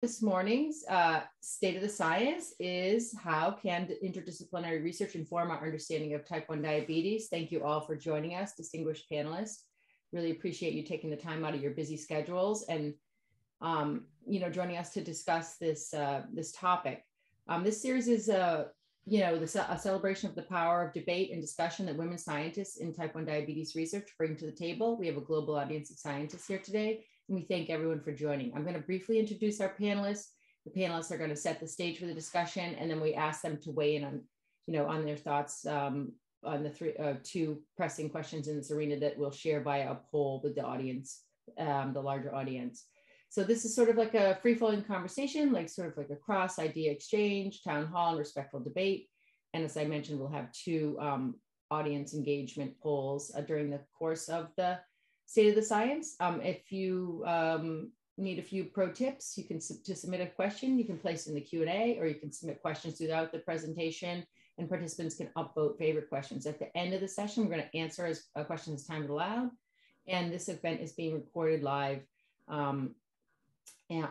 this morning's uh, State of the Science is how can interdisciplinary research inform our understanding of type 1 diabetes? Thank you all for joining us, distinguished panelists. Really appreciate you taking the time out of your busy schedules and um, you know, joining us to discuss this, uh, this topic. Um, this series is a, you know, a celebration of the power of debate and discussion that women scientists in type 1 diabetes research bring to the table. We have a global audience of scientists here today, we thank everyone for joining. I'm going to briefly introduce our panelists. The panelists are going to set the stage for the discussion, and then we ask them to weigh in on, you know, on their thoughts um, on the three, uh, two pressing questions in this arena that we'll share via a poll with the audience, um, the larger audience. So this is sort of like a free flowing conversation, like sort of like a cross idea exchange, town hall, and respectful debate. And as I mentioned, we'll have two um, audience engagement polls uh, during the course of the state of the science. Um, if you um, need a few pro tips, you can to submit a question, you can place in the Q&A or you can submit questions throughout the presentation and participants can upvote favorite questions. At the end of the session, we're gonna answer as uh, questions as time allowed. And this event is being recorded live um,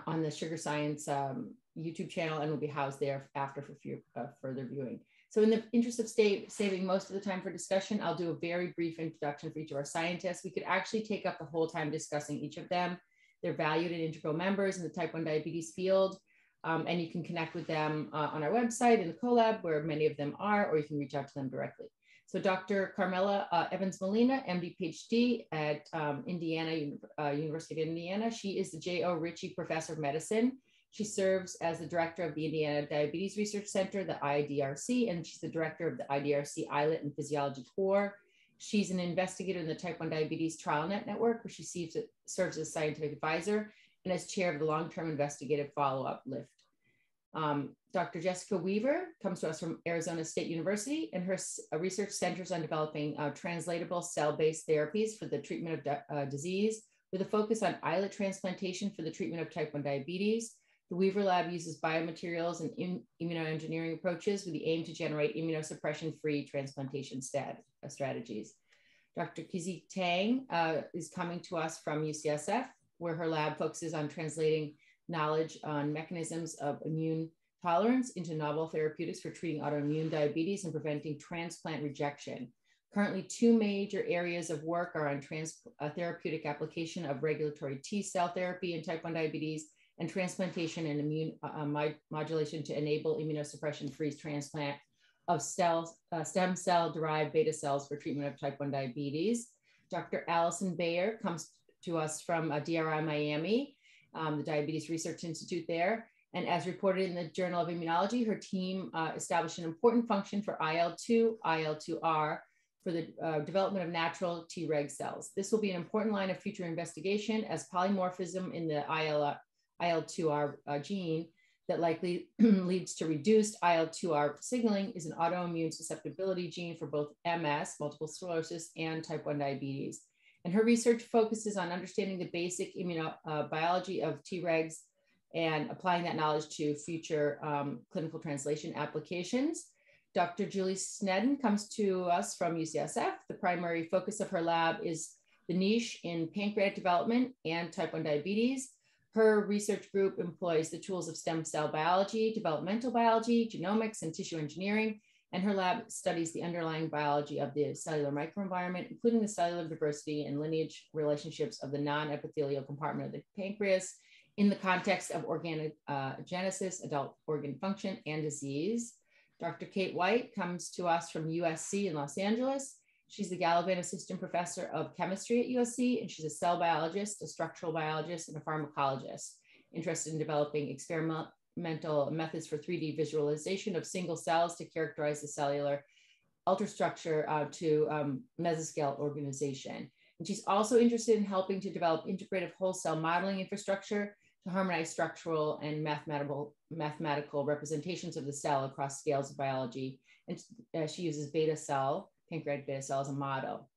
on the Sugar Science um, YouTube channel and will be housed there after for few, uh, further viewing. So in the interest of saving most of the time for discussion, I'll do a very brief introduction for each of our scientists. We could actually take up the whole time discussing each of them. They're valued and integral members in the type 1 diabetes field. Um, and you can connect with them uh, on our website in the CoLab, where many of them are, or you can reach out to them directly. So Dr. Carmella uh, Evans Molina, MD, PhD at um, Indiana, uh, University of Indiana. She is the J.O. Ritchie Professor of Medicine. She serves as the director of the Indiana Diabetes Research Center, the IDRC, and she's the director of the IDRC Islet and Physiology Core. She's an investigator in the Type 1 Diabetes TrialNet Network, where she serves as scientific advisor and as chair of the long-term investigative follow-up LIFT. Um, Dr. Jessica Weaver comes to us from Arizona State University, and her uh, research centers on developing uh, translatable cell-based therapies for the treatment of uh, disease, with a focus on islet transplantation for the treatment of type 1 diabetes. The Weaver Lab uses biomaterials and immunoengineering approaches with the aim to generate immunosuppression-free transplantation stat uh, strategies. Dr. Qizhi Tang uh, is coming to us from UCSF, where her lab focuses on translating knowledge on mechanisms of immune tolerance into novel therapeutics for treating autoimmune diabetes and preventing transplant rejection. Currently, two major areas of work are on trans, uh, therapeutic application of regulatory T cell therapy in type 1 diabetes and transplantation and immune uh, uh modulation to enable immunosuppression free transplant of cells, uh, stem cell derived beta cells for treatment of type 1 diabetes. Dr. Allison Bayer comes to us from uh, DRI Miami um, the Diabetes Research Institute there. And as reported in the Journal of Immunology, her team uh, established an important function for IL-2, IL-2R for the uh, development of natural Treg cells. This will be an important line of future investigation as polymorphism in the IL, IL-2R uh, gene that likely leads to reduced IL-2R signaling is an autoimmune susceptibility gene for both MS, multiple sclerosis, and type 1 diabetes. And her research focuses on understanding the basic immunobiology uh, of Tregs and applying that knowledge to future um, clinical translation applications. Dr. Julie Sneddon comes to us from UCSF. The primary focus of her lab is the niche in pancreatic development and type 1 diabetes. Her research group employs the tools of stem cell biology, developmental biology, genomics, and tissue engineering and her lab studies the underlying biology of the cellular microenvironment, including the cellular diversity and lineage relationships of the non-epithelial compartment of the pancreas in the context of organic uh, adult organ function, and disease. Dr. Kate White comes to us from USC in Los Angeles. She's the Gabilan Assistant Professor of Chemistry at USC, and she's a cell biologist, a structural biologist, and a pharmacologist interested in developing experimental methods for 3D visualization of single cells to characterize the cellular ultrastructure uh, to um, mesoscale organization. And she's also interested in helping to develop integrative whole cell modeling infrastructure to harmonize structural and mathematical, mathematical representations of the cell across scales of biology. And uh, she uses beta cell, pancreatic beta cell as a model.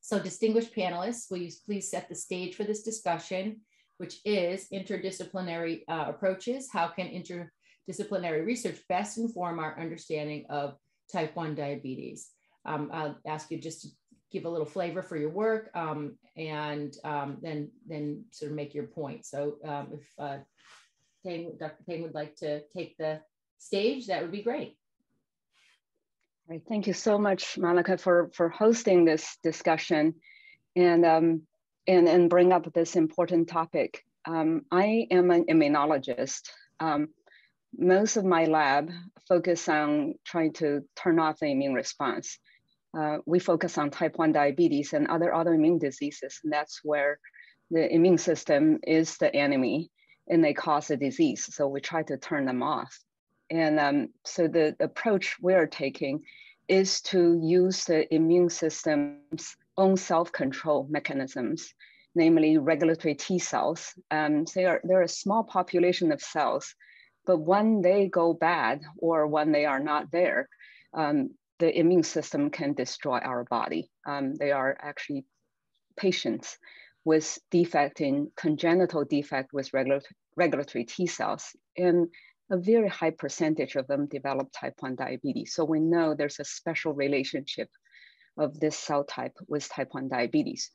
So distinguished panelists, will you please set the stage for this discussion? which is interdisciplinary uh, approaches. How can interdisciplinary research best inform our understanding of type 1 diabetes? Um, I'll ask you just to give a little flavor for your work um, and um, then, then sort of make your point. So um, if uh, Dr. Payne would like to take the stage, that would be great. Right. Thank you so much, Monica, for, for hosting this discussion and, um, and, and bring up this important topic. Um, I am an immunologist. Um, most of my lab focus on trying to turn off the immune response. Uh, we focus on type 1 diabetes and other autoimmune diseases. And that's where the immune system is the enemy and they cause a disease. So we try to turn them off. And um, so the, approach we're taking is to use the immune system's own self-control mechanisms, namely regulatory T cells. Um, they are, they're a small population of cells, but when they go bad or when they are not there, um, the immune system can destroy our body. Um, they are actually patients with defect in congenital defect with regulatory T cells. And a very high percentage of them develop type 1 diabetes. So we know there's a special relationship of this cell type with type 1 diabetes.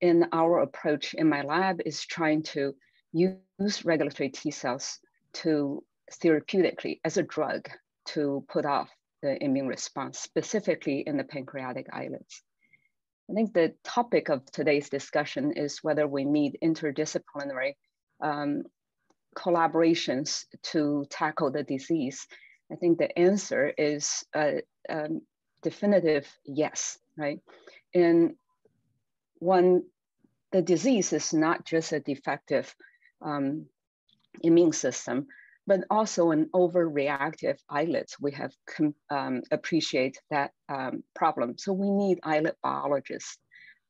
And our approach in my lab is trying to use regulatory T cells to therapeutically as a drug to put off the immune response, specifically in the pancreatic islets. I think the topic of today's discussion is whether we need interdisciplinary um, collaborations to tackle the disease. I think the answer is a, a definitive yes, right? And when the disease is not just a defective um, immune system, but also an overreactive islet. We have um, appreciate that um, problem. So we need islet biologists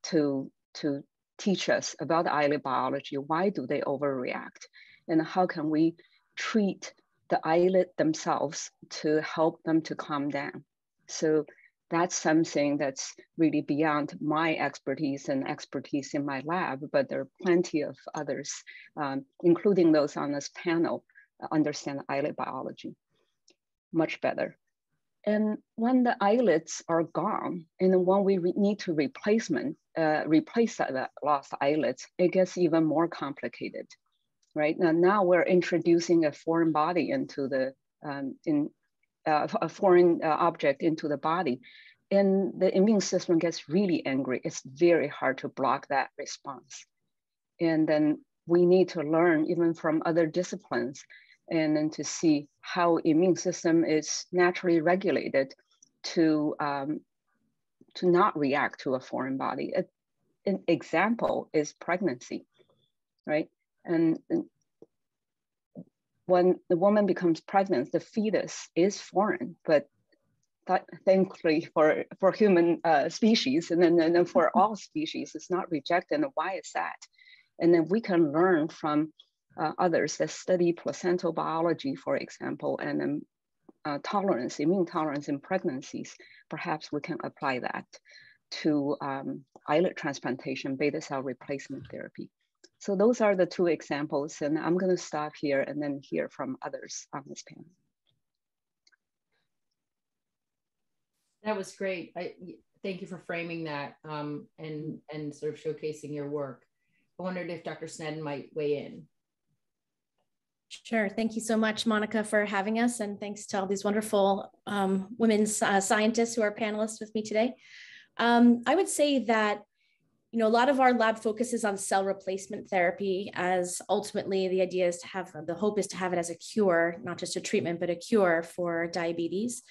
to, to teach us about islet biology. Why do they overreact? And how can we treat the islet themselves to help them to calm down? So that's something that's really beyond my expertise and expertise in my lab, but there are plenty of others, um, including those on this panel, understand islet biology much better. And when the islets are gone, and when we need to replacement, uh, replace the lost islets, it gets even more complicated, right? Now, now we're introducing a foreign body into the, um, in, uh, a foreign uh, object into the body. And the immune system gets really angry. It's very hard to block that response. And then we need to learn even from other disciplines and then to see how immune system is naturally regulated to um, to not react to a foreign body. A, an example is pregnancy, right? And, when the woman becomes pregnant, the fetus is foreign, but th thankfully for, for human uh, species and then, and then for all species, it's not rejected. And why is that? And then we can learn from uh, others that study placental biology, for example, and then uh, tolerance, immune tolerance in pregnancies, perhaps we can apply that to um, islet transplantation, beta cell replacement therapy. So those are the two examples, and I'm going to stop here and then hear from others on this panel. That was great. I, thank you for framing that um, and, and sort of showcasing your work. I wondered if Dr. Sneddon might weigh in. Sure. Thank you so much, Monica, for having us. And thanks to all these wonderful um, women's uh, scientists who are panelists with me today. Um, I would say that, you know, a lot of our lab focuses on cell replacement therapy as ultimately the idea is to have, the hope is to have it as a cure, not just a treatment, but a cure for diabetes.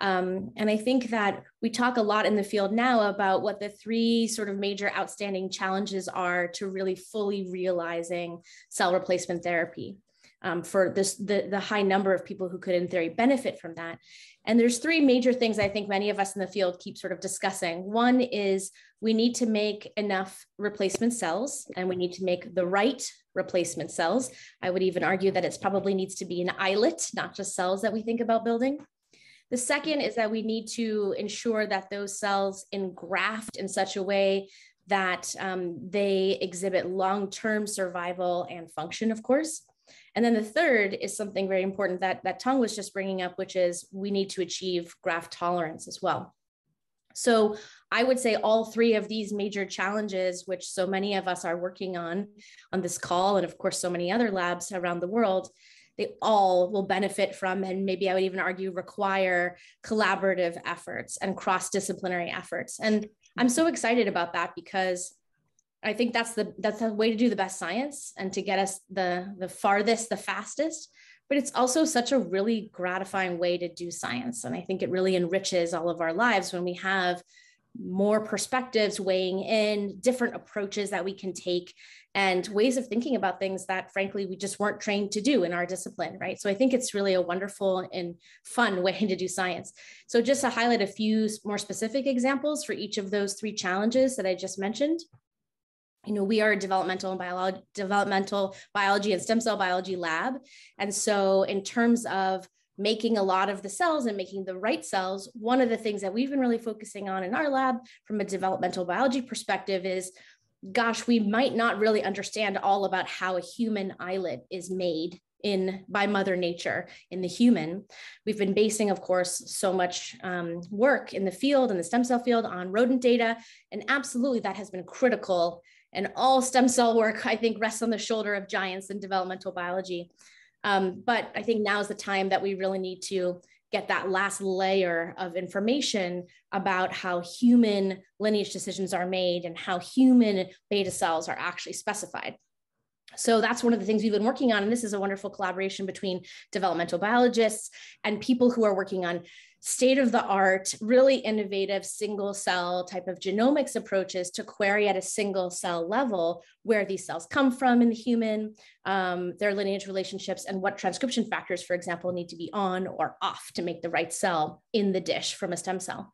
Um, and I think that we talk a lot in the field now about what the three sort of major outstanding challenges are to really fully realizing cell replacement therapy um, for this the, the high number of people who could in theory benefit from that. And there's three major things i think many of us in the field keep sort of discussing. One is we need to make enough replacement cells and we need to make the right replacement cells. I would even argue that it's probably needs to be an islet not just cells that we think about building. The second is that we need to ensure that those cells engraft in such a way that um, they exhibit long-term survival and function, of course. And then the third is something very important that, that Tang was just bringing up, which is we need to achieve graft tolerance as well. So I would say all three of these major challenges, which so many of us are working on on this call, and of course, so many other labs around the world, they all will benefit from, and maybe I would even argue require collaborative efforts and cross disciplinary efforts. And I'm so excited about that because I think that's the that's the way to do the best science and to get us the the farthest, the fastest. But it's also such a really gratifying way to do science, and I think it really enriches all of our lives when we have more perspectives weighing in, different approaches that we can take, and ways of thinking about things that, frankly, we just weren't trained to do in our discipline, right? So I think it's really a wonderful and fun way to do science. So, just to highlight a few more specific examples for each of those three challenges that I just mentioned you know we are a developmental and biology developmental biology and stem cell biology lab. And so in terms of making a lot of the cells and making the right cells one of the things that we've been really focusing on in our lab from a developmental biology perspective is gosh we might not really understand all about how a human islet is made in by mother nature in the human. We've been basing of course so much um, work in the field in the stem cell field on rodent data. And absolutely that has been critical and all stem cell work, I think, rests on the shoulder of giants in developmental biology. Um, but I think now is the time that we really need to get that last layer of information about how human lineage decisions are made and how human beta cells are actually specified. So that's one of the things we've been working on. And this is a wonderful collaboration between developmental biologists and people who are working on state of the art, really innovative single cell type of genomics approaches to query at a single cell level where these cells come from in the human, um, their lineage relationships, and what transcription factors, for example, need to be on or off to make the right cell in the dish from a stem cell.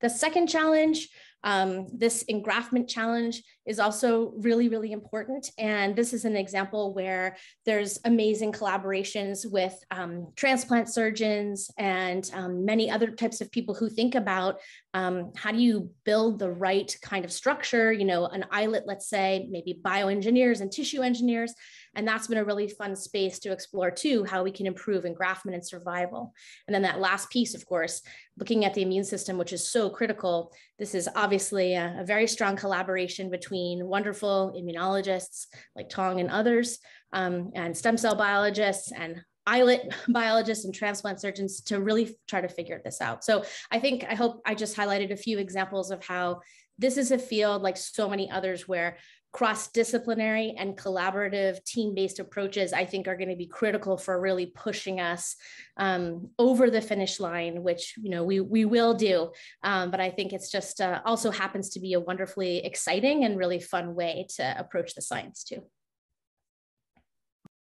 The second challenge um, this engraftment challenge is also really, really important. And this is an example where there's amazing collaborations with um, transplant surgeons and um, many other types of people who think about um, how do you build the right kind of structure, you know, an islet, let's say, maybe bioengineers and tissue engineers. And that's been a really fun space to explore too, how we can improve engraftment and survival. And then that last piece, of course, looking at the immune system, which is so critical. This is obviously a, a very strong collaboration between wonderful immunologists like Tang and others, um, and stem cell biologists and islet biologists and transplant surgeons to really try to figure this out. So I think, I hope I just highlighted a few examples of how this is a field like so many others where cross-disciplinary and collaborative team-based approaches i think are going to be critical for really pushing us um, over the finish line which you know we, we will do. Um, but i think it's just uh, also happens to be a wonderfully exciting and really fun way to approach the science too.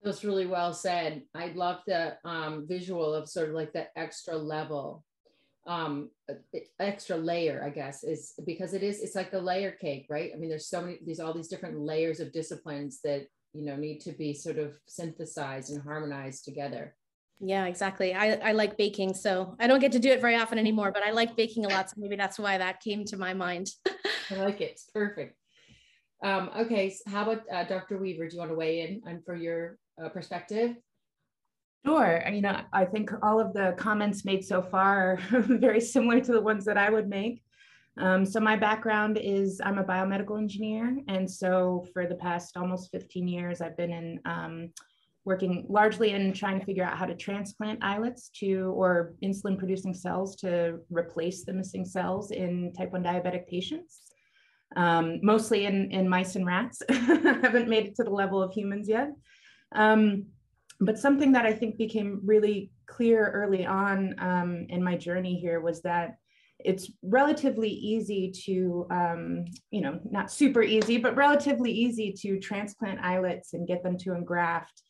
That's really well said. I love the um, visual of sort of like that extra level um extra layer i guess is because it is it's like the layer cake right? I mean there's so many these all these different layers of disciplines that you know need to be sort of synthesized and harmonized together. Yeah exactly. I i like baking so i don't get to do it very often anymore but i like baking a lot so maybe that's why that came to my mind. I like it. It's perfect. Um okay so how about uh, dr weaver? Do you want to weigh in and for your uh, perspective Sure. You know, I think all of the comments made so far are very similar to the ones that I would make. Um, so my background is I'm a biomedical engineer. And so for the past almost 15 years, I've been in um, working largely in trying to figure out how to transplant islets to or insulin producing cells to replace the missing cells in type 1 diabetic patients. Um, mostly in, in mice and rats. haven't made it to the level of humans yet. Um, but something that I think became really clear early on um, in my journey here was that it's relatively easy to, um, you know, not super easy, but relatively easy to transplant islets and get them to engraft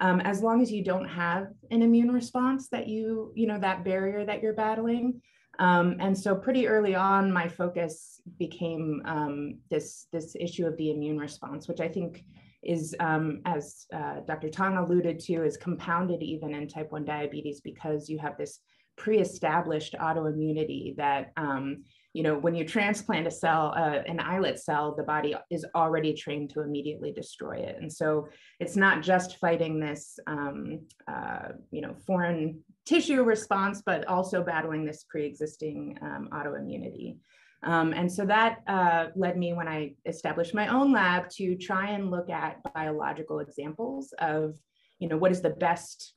um, as long as you don't have an immune response that you, you know, that barrier that you're battling. Um, and so pretty early on, my focus became um, this, this issue of the immune response, which I think is, um, as uh, Dr. Tang alluded to, is compounded even in type 1 diabetes because you have this pre-established autoimmunity that, um, you know, when you transplant a cell, uh, an islet cell, the body is already trained to immediately destroy it. And so it's not just fighting this, um, uh, you know, foreign tissue response, but also battling this pre-existing um, autoimmunity. Um, and so that uh, led me when I established my own lab to try and look at biological examples of you know, what is the best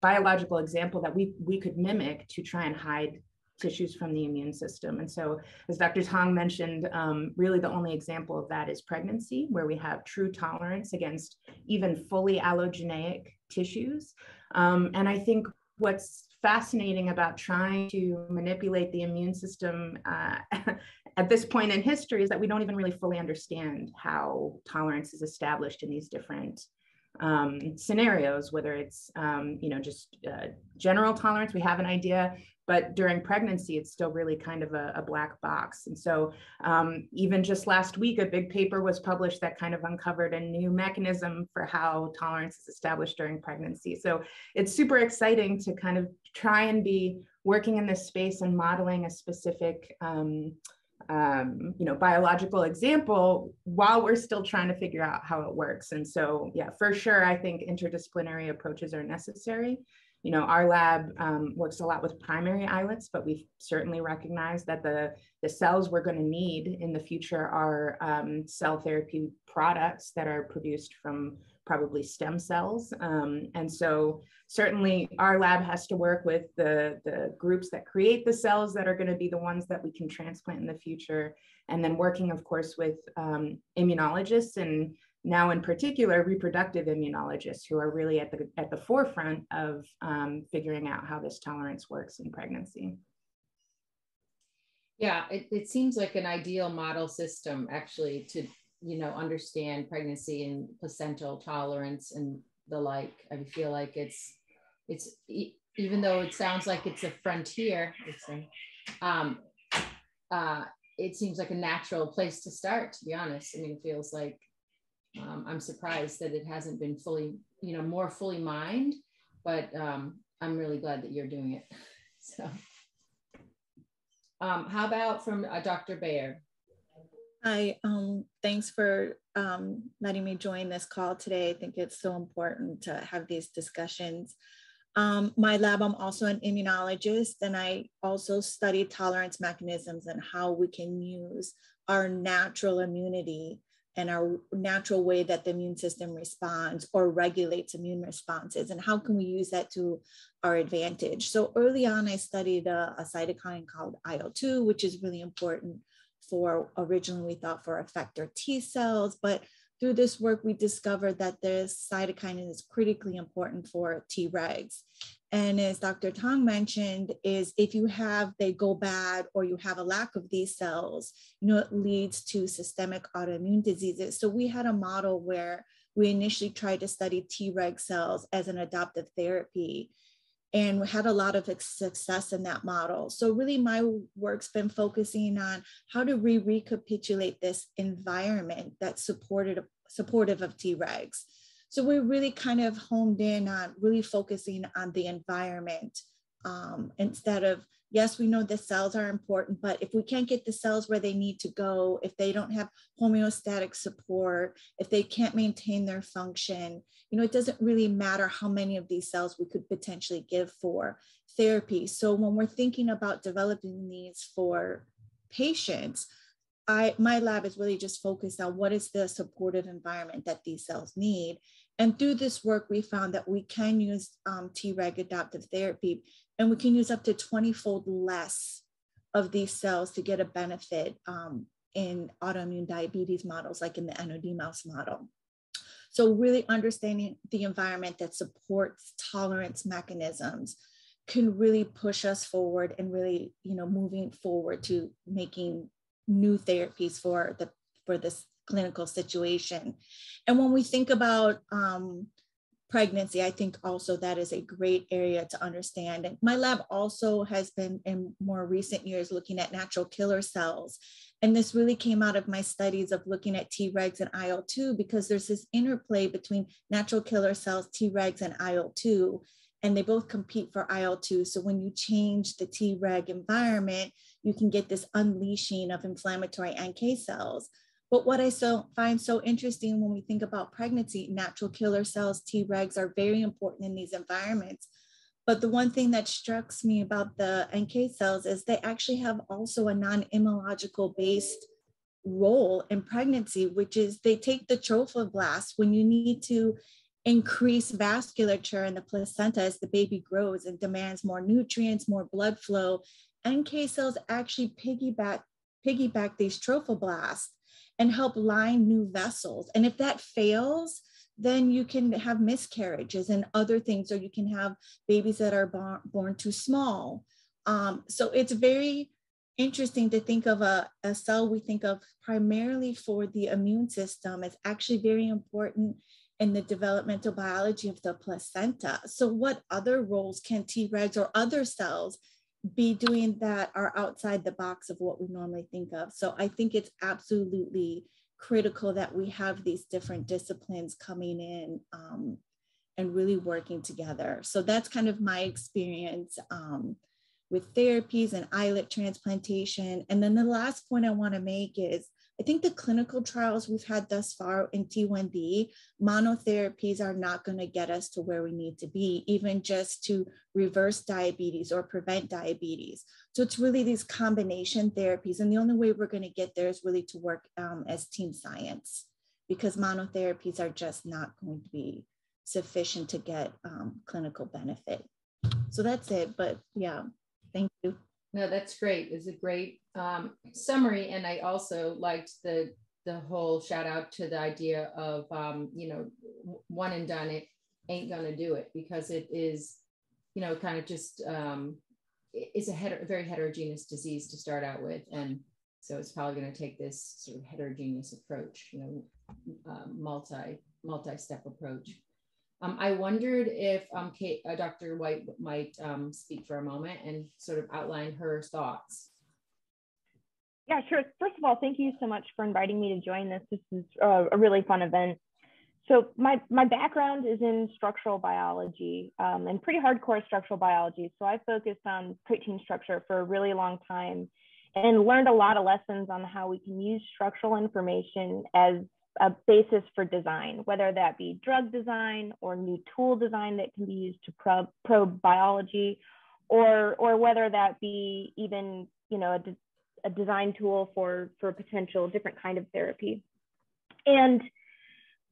biological example that we, we could mimic to try and hide tissues from the immune system. And so, as Dr. Tang mentioned, um, really the only example of that is pregnancy, where we have true tolerance against even fully allogeneic tissues. Um, and I think what's fascinating about trying to manipulate the immune system uh, at this point in history is that we don't even really fully understand how tolerance is established in these different um, scenarios, whether it's um, you know just uh, general tolerance, we have an idea, but during pregnancy, it's still really kind of a, a black box. And so, um, even just last week, a big paper was published that kind of uncovered a new mechanism for how tolerance is established during pregnancy. So, it's super exciting to kind of try and be working in this space and modeling a specific. Um, um, you know, biological example while we're still trying to figure out how it works. And so, yeah, for sure, I think interdisciplinary approaches are necessary. You know, our lab um, works a lot with primary islets, but we certainly recognize that the, the cells we're going to need in the future are um, cell therapy products that are produced from probably stem cells. Um, and so certainly our lab has to work with the, the groups that create the cells that are going to be the ones that we can transplant in the future. And then working, of course, with um, immunologists and now in particular reproductive immunologists who are really at the, at the forefront of um, figuring out how this tolerance works in pregnancy. Yeah, it, it seems like an ideal model system actually to you know understand pregnancy and placental tolerance and the like i feel like it's it's even though it sounds like it's a frontier um uh it seems like a natural place to start to be honest i mean it feels like um, i'm surprised that it hasn't been fully you know more fully mined but um i'm really glad that you're doing it so um how about from uh, dr bayer Hi, um, thanks for um, letting me join this call today. I think it's so important to have these discussions. Um, my lab, I'm also an immunologist, and I also study tolerance mechanisms and how we can use our natural immunity and our natural way that the immune system responds or regulates immune responses, and how can we use that to our advantage. So early on, I studied a, a cytokine called IL-2, which is really important for originally we thought for effector T cells, but through this work, we discovered that this cytokine is critically important for Tregs. And as Dr. Tang mentioned, is if you have they go bad or you have a lack of these cells, you know, it leads to systemic autoimmune diseases. So we had a model where we initially tried to study Treg cells as an adoptive therapy and we had a lot of success in that model. So really my work's been focusing on how to re recapitulate this environment that's supported, supportive of Tregs. So we're really kind of honed in on really focusing on the environment um, instead of yes, we know the cells are important, but if we can't get the cells where they need to go, if they don't have homeostatic support, if they can't maintain their function, you know, it doesn't really matter how many of these cells we could potentially give for therapy. So when we're thinking about developing these for patients, I, my lab is really just focused on what is the supportive environment that these cells need. And through this work, we found that we can use um, Treg adoptive therapy and we can use up to 20 fold less of these cells to get a benefit um, in autoimmune diabetes models, like in the NOD mouse model. So really understanding the environment that supports tolerance mechanisms can really push us forward and really, you know, moving forward to making new therapies for the for this clinical situation. And when we think about um, pregnancy, I think also that is a great area to understand. And my lab also has been in more recent years looking at natural killer cells. And this really came out of my studies of looking at Tregs and IL-2 because there's this interplay between natural killer cells, Tregs and IL-2, and they both compete for IL-2. So when you change the Treg environment, you can get this unleashing of inflammatory NK cells. But what I so find so interesting when we think about pregnancy, natural killer cells, Tregs are very important in these environments. But the one thing that strikes me about the NK cells is they actually have also a non-immunological based role in pregnancy, which is they take the trophoblast when you need to increase vasculature in the placenta as the baby grows and demands more nutrients, more blood flow. NK cells actually piggyback, piggyback these trophoblasts and help line new vessels. And if that fails, then you can have miscarriages and other things, or you can have babies that are born, born too small. Um, so it's very interesting to think of a, a cell we think of primarily for the immune system. is actually very important in the developmental biology of the placenta. So, what other roles can Tregs or other cells be doing that are outside the box of what we normally think of? So, I think it's absolutely critical that we have these different disciplines coming in um, and really working together. So, that's kind of my experience. Um, with therapies and islet transplantation. And then the last point I want to make is I think the clinical trials we've had thus far in T1D, monotherapies are not going to get us to where we need to be, even just to reverse diabetes or prevent diabetes. So it's really these combination therapies. And the only way we're going to get there is really to work um, as team science because monotherapies are just not going to be sufficient to get um, clinical benefit. So that's it. But yeah, Thank you. No, that's great. It's a great um, summary. And I also liked the the whole shout out to the idea of um, you know one and done it ain't gonna do it because it is you know kind of just um, it's a, heter- very heterogeneous disease to start out with and so it's probably going to take this sort of heterogeneous approach you know uh, multi multi step approach um, I wondered if um, Kate, uh, Dr. White might um, speak for a moment and sort of outline her thoughts. Yeah, sure. First of all, thank you so much for inviting me to join this. This is uh, a really fun event. So my, my background is in structural biology um, and pretty hardcore structural biology. So I focused on protein structure for a really long time and learned a lot of lessons on how we can use structural information as a basis for design, whether that be drug design or new tool design that can be used to probe, probe biology, or or whether that be even you know a, de a design tool for for a potential different kind of therapy. And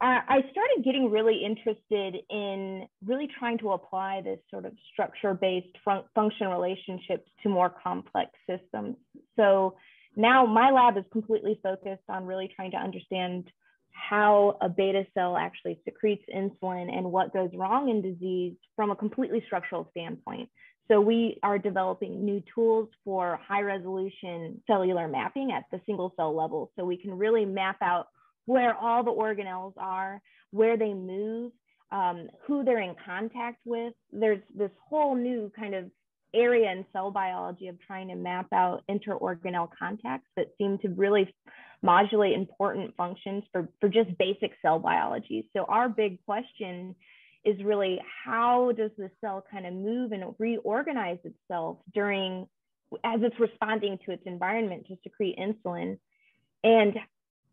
uh, I started getting really interested in really trying to apply this sort of structure-based fun function relationships to more complex systems. So now my lab is completely focused on really trying to understand how a beta cell actually secretes insulin and what goes wrong in disease from a completely structural standpoint. So we are developing new tools for high resolution cellular mapping at the single cell level. So we can really map out where all the organelles are, where they move, um, who they're in contact with. There's this whole new kind of area in cell biology of trying to map out interorganelle contacts that seem to really modulate important functions for, for just basic cell biology. So our big question is really how does the cell kind of move and reorganize itself during as it's responding to its environment to secrete insulin and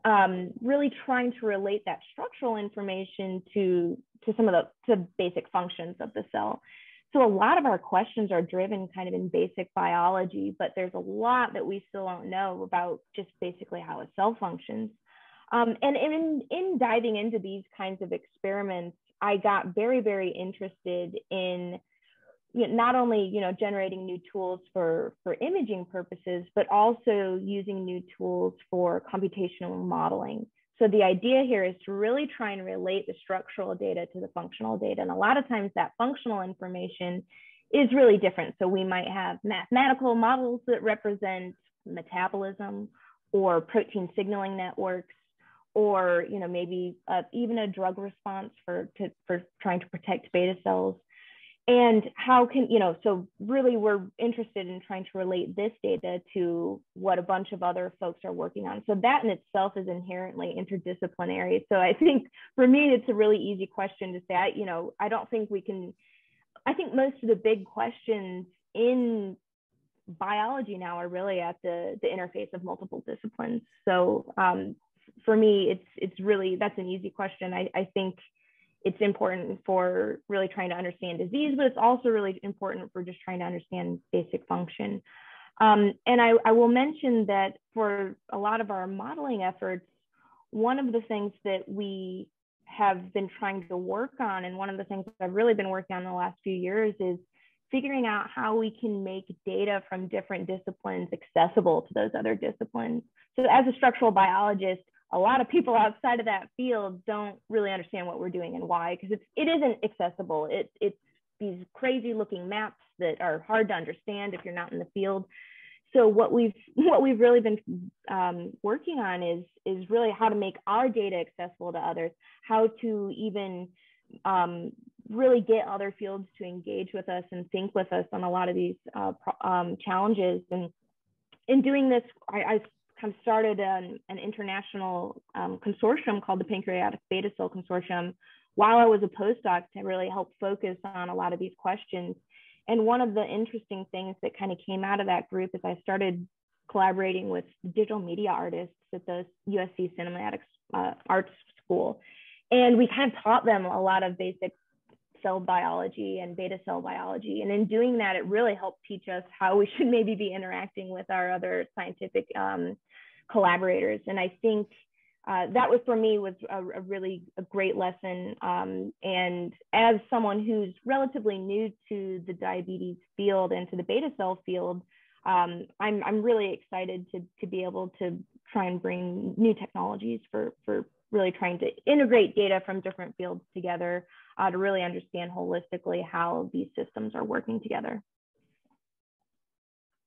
um, really trying to relate that structural information to to some of the to basic functions of the cell so a lot of our questions are driven kind of in basic biology, but there's a lot that we still don't know about just basically how a cell functions. Um, and in, in diving into these kinds of experiments, I got very, very interested in not only you know generating new tools for for imaging purposes, but also using new tools for computational modeling. So the idea here is to really try and relate the structural data to the functional data. And a lot of times that functional information is really different. So we might have mathematical models that represent metabolism or protein signaling networks, or you know maybe uh, even a drug response for to, for trying to protect beta cells and how can you know so really we're interested in trying to relate this data to what a bunch of other folks are working on. So that in itself is inherently interdisciplinary. So i think for me it's a really easy question to say. I, you know i don't think we can i think most of the big questions in biology now are really at the the interface of multiple disciplines. So um, for me it's it's really that's an easy question. I, I think it's important for really trying to understand disease, but it's also really important for just trying to understand basic function. Um, and I, I, will mention that for a lot of our modeling efforts, one of the things that we have been trying to work on, and one of the things I've really been working on in the last few years is figuring out how we can make data from different disciplines accessible to those other disciplines. So as a structural biologist, a lot of people outside of that field don't really understand what we're doing and why, because it's it isn't accessible. It, it's these crazy looking maps that are hard to understand if you're not in the field. So what we've what we've really been um, working on is is really how to make our data accessible to others, how to even um, really get other fields to engage with us and think with us on a lot of these uh, um, challenges. And in doing this, I, I kind of started an, an international um, consortium called the Pancreatic Beta Cell Consortium while I was a postdoc to really help focus on a lot of these questions. And one of the interesting things that kind of came out of that group is I started collaborating with digital media artists at the USC Cinematic uh, Arts School. And we kind of taught them a lot of basic cell biology and beta cell biology. And in doing that, it really helped teach us how we should maybe be interacting with our other scientific um, collaborators. And I think uh, that was for me was a, a really a great lesson. Um, and as someone who's relatively new to the diabetes field and to the beta cell field, um, I'm, I'm really excited to, to be able to try and bring new technologies for, for really trying to integrate data from different fields together uh, to really understand holistically how these systems are working together.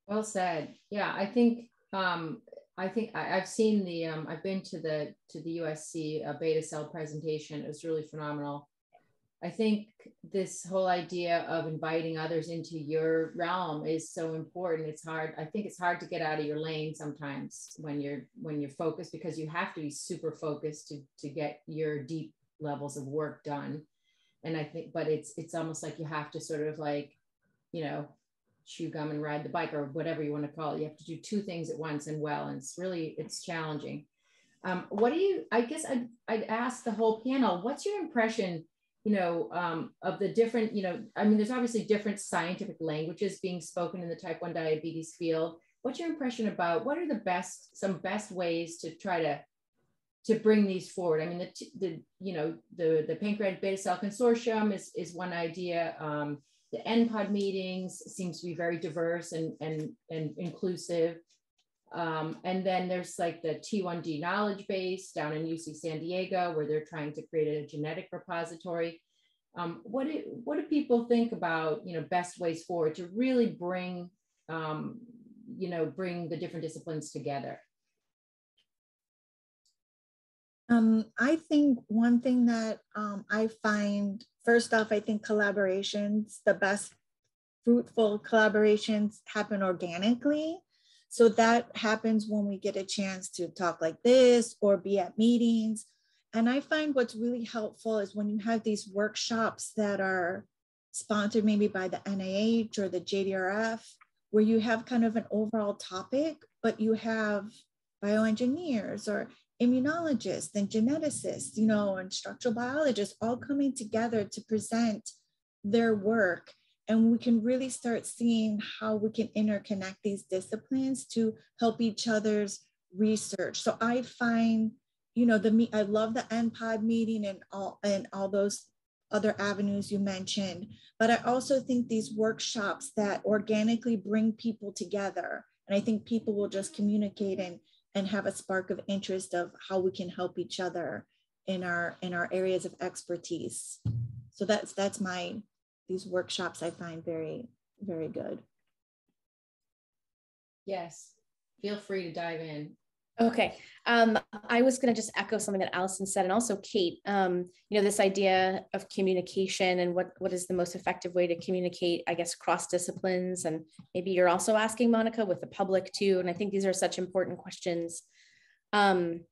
Well said. Yeah, I think um, I think I, have seen the um, I've been to the to the USC uh, beta cell presentation. It was really phenomenal. I think this whole idea of inviting others into your realm is so important. It's hard. I think it's hard to get out of your lane sometimes when you're when you're focused because you have to be super focused to to get your deep levels of work done. And I think, but it's it's almost like you have to sort of like, you know, chew gum and ride the bike or whatever you want to call it. You have to do two things at once and well, and it's really it's challenging. Um, what do you? I guess I'd, I'd ask the whole panel. What's your impression? You know, um, of the different, you know, I mean, there's obviously different scientific languages being spoken in the type 1 diabetes field. What's your impression about what are the best, some best ways to try to to bring these forward? I mean, the, the you know, the, the pancreatic beta cell consortium is, is one idea. Um, the NPOD meetings seems to be very diverse and, and, and inclusive. Um, and then there's like the T1D knowledge base down in UC San Diego, where they're trying to create a genetic repository. Um, what do what do people think about you know best ways forward to really bring um, you know bring the different disciplines together? Um, I think one thing that um, I find first off, I think collaborations, the best fruitful collaborations happen organically. So that happens when we get a chance to talk like this or be at meetings. And I find what's really helpful is when you have these workshops that are sponsored maybe by the NIH or the JDRF, where you have kind of an overall topic, but you have bioengineers or immunologists and geneticists, you know, and structural biologists all coming together to present their work and we can really start seeing how we can interconnect these disciplines to help each other's research. So I find, you know, the I love the NPOD meeting and all and all those other avenues you mentioned, but I also think these workshops that organically bring people together, and I think people will just communicate and and have a spark of interest of how we can help each other in our in our areas of expertise. So that's that's my these workshops I find very, very good. Yes, feel free to dive in. Okay. Um, I was going to just echo something that Allison said, and also Kate. Um, you know, this idea of communication and what what is the most effective way to communicate, I guess, cross disciplines, and maybe you're also asking Monica with the public too. And I think these are such important questions. Um,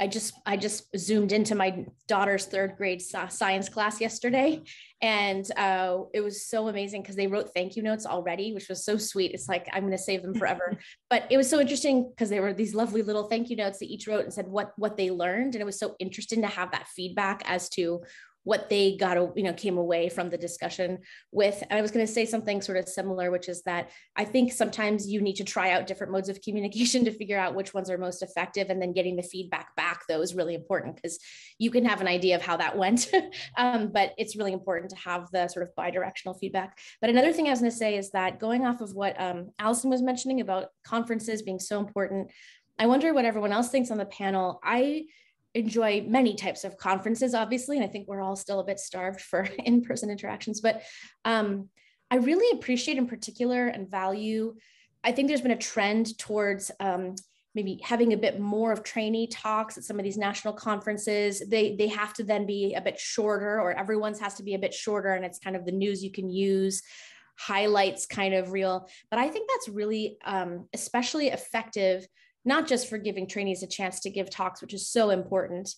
I just I just zoomed into my daughter's third grade science class yesterday, and uh, it was so amazing because they wrote thank you notes already, which was so sweet. It's like I'm going to save them forever. but it was so interesting because they were these lovely little thank you notes that each wrote and said what what they learned, and it was so interesting to have that feedback as to what they got, you know, came away from the discussion with. And I was going to say something sort of similar, which is that I think sometimes you need to try out different modes of communication to figure out which ones are most effective, and then getting the feedback back though is really important because you can have an idea of how that went, um, but it's really important to have the sort of bi-directional feedback. But another thing I was going to say is that going off of what um, Allison was mentioning about conferences being so important, I wonder what everyone else thinks on the panel. I enjoy many types of conferences, obviously, and I think we're all still a bit starved for in-person interactions. But um, I really appreciate, in particular, and value. I think there's been a trend towards um, maybe having a bit more of trainee talks at some of these national conferences. They they have to then be a bit shorter, or everyone's has to be a bit shorter, and it's kind of the news you can use highlights kind of real but i think that's really um, especially effective not just for giving trainees a chance to give talks, which is so important,